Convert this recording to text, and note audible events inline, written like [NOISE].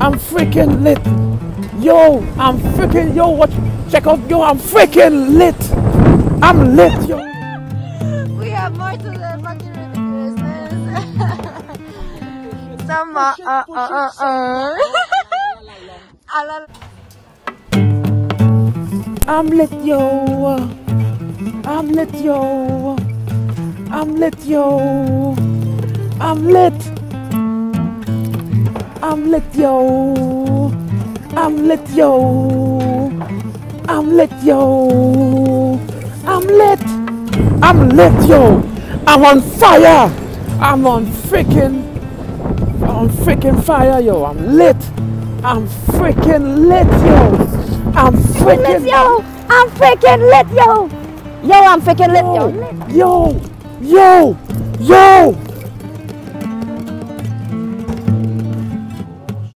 I'm freaking lit. Yo, I'm freaking yo. Watch, check out. Yo, I'm freaking lit. I'm lit, yo. [LAUGHS] We have more to the fucking ridiculousness. [LAUGHS] Some uh uh uh uh. uh. [LAUGHS] I'm lit, yo. I'm lit, yo. I'm lit, yo. I'm lit. I'm lit, yo. I'm lit, yo. I'm lit, yo. I'm lit. I'm lit, yo. I'm on fire. I'm on freaking. I'm freaking fire, yo. I'm lit. I'm freaking lit, yo. I'm freaking lit, yo. I'm freaking lit, yo. Yo, I'm freaking lit, yo. yo, yo, yo,